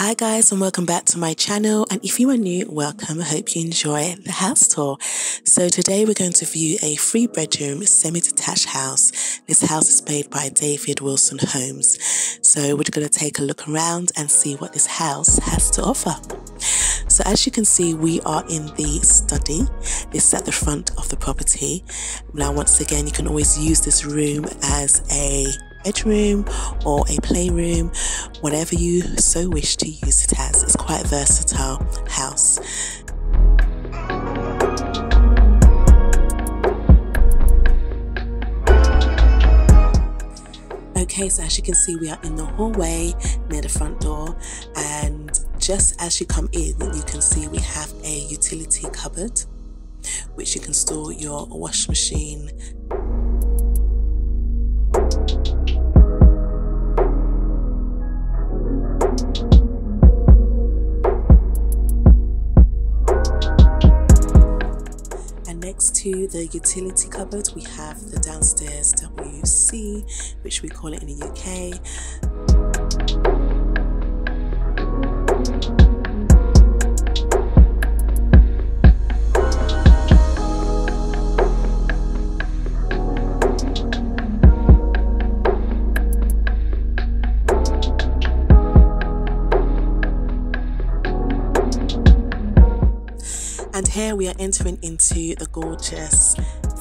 Hi guys and welcome back to my channel. And if you are new welcome. I hope you enjoy the house tour. So today we're going to view a three bedroom semi-detached house. This house is made by David Wilson Homes so we're going to take a look around and see what this house has to offer. So as you can see we are in the study. This is at the front of the property. Now once again you can always use this room as a bedroom or a playroom, whatever you so wish to use it as. It's quite a versatile house. Okay, so as you can see, we are in the hallway near the front door, and just as you come in, you can see we have a utility cupboard which you can store your wash machine to the utility cupboard. We have the downstairs WC which we call it in the UK And here we are entering into the gorgeous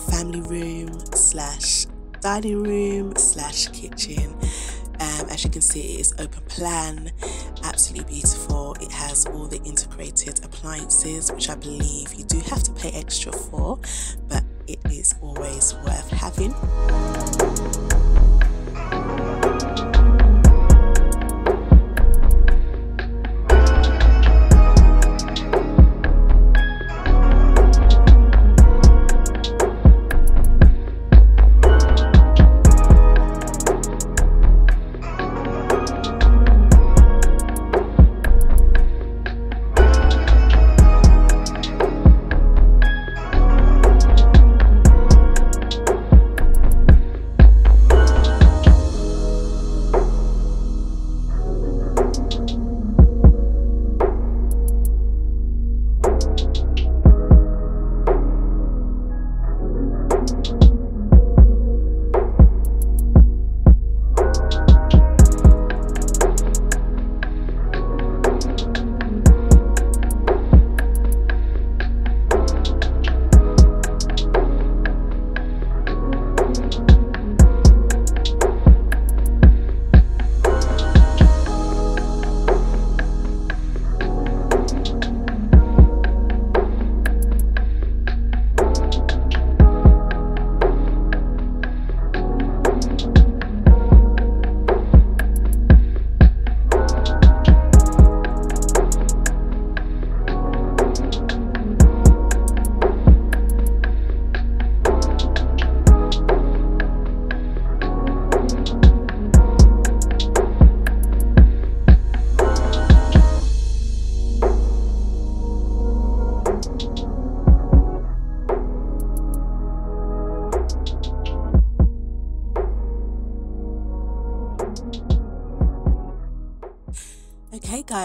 family room slash dining room slash kitchen. Um, as you can see, it is open plan, absolutely beautiful. It has all the integrated appliances, which I believe you do have to pay extra for, but it is always worth having.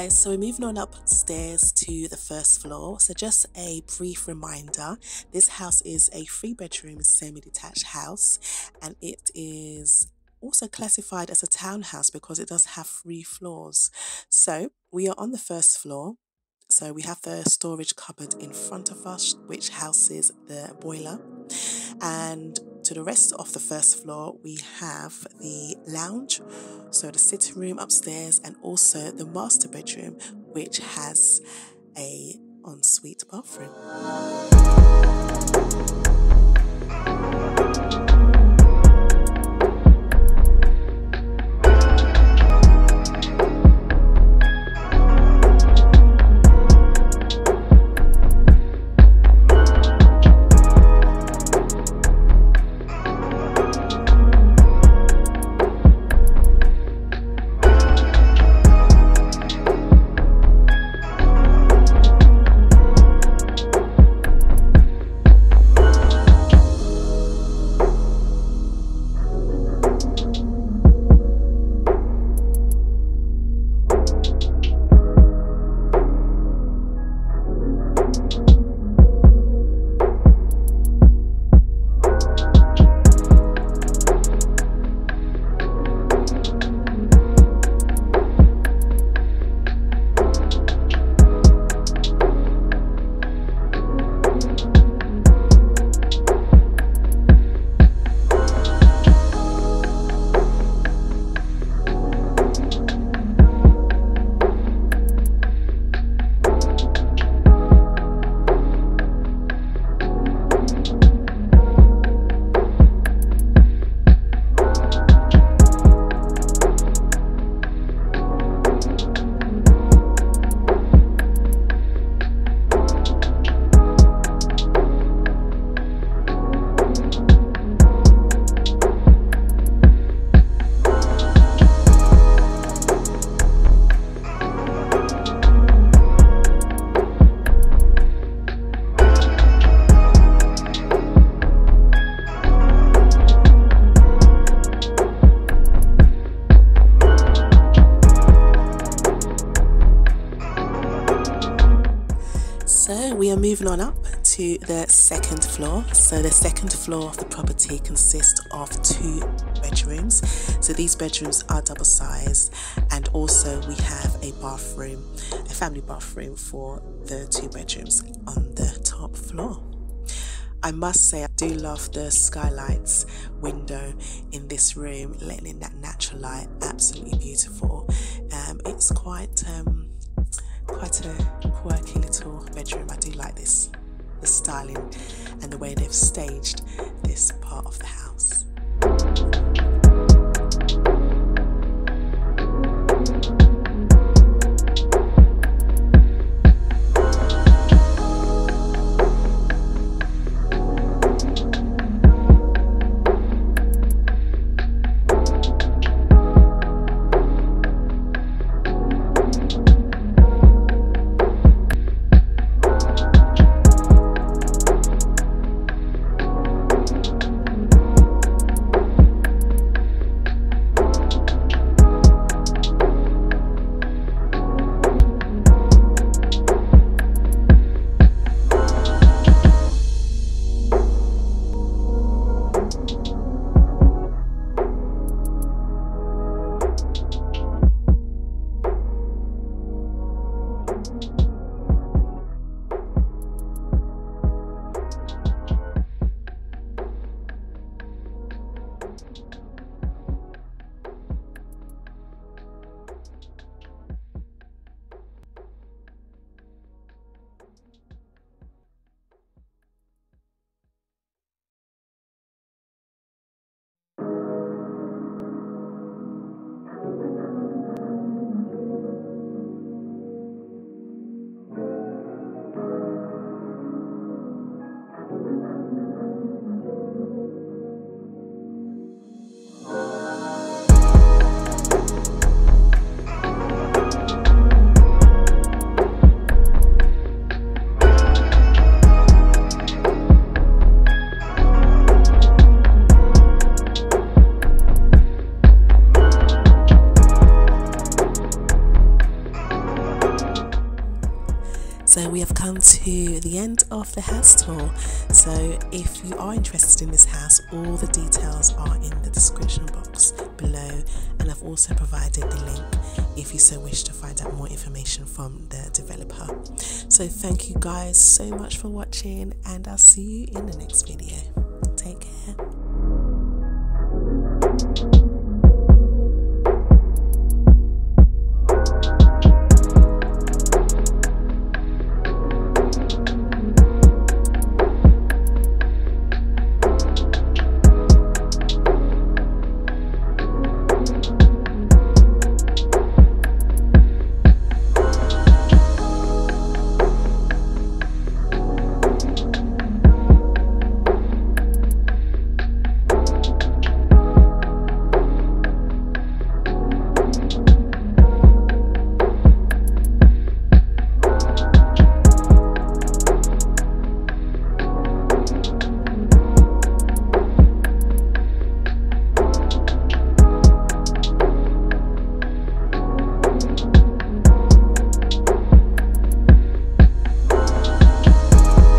Guys, so we're moving on upstairs to the first floor. So just a brief reminder, this house is a three bedroom semi-detached house and it is also classified as a townhouse because it does have three floors. So we are on the first floor. So we have the storage cupboard in front of us which houses the boiler and to the rest of the first floor, we have the lounge, so the sitting room upstairs, and also the master bedroom, which has a ensuite bathroom. Are moving on up to the second floor. So the second floor of the property consists of two bedrooms. So these bedrooms are double size and also we have a bathroom, a family bathroom for the two bedrooms on the top floor. I must say, I do love the skylights window in this room, letting in that natural light. Absolutely beautiful. Um, it's quite um, quite a quirky little bedroom. I do like this, the styling and the way they've staged this part of the house. To the end of the house tour. So if you are interested in this house, all the details are in the description box below, and I've also provided the link if you so wish to find out more information from the developer. So thank you guys so much for watching, and I'll see you in the next video.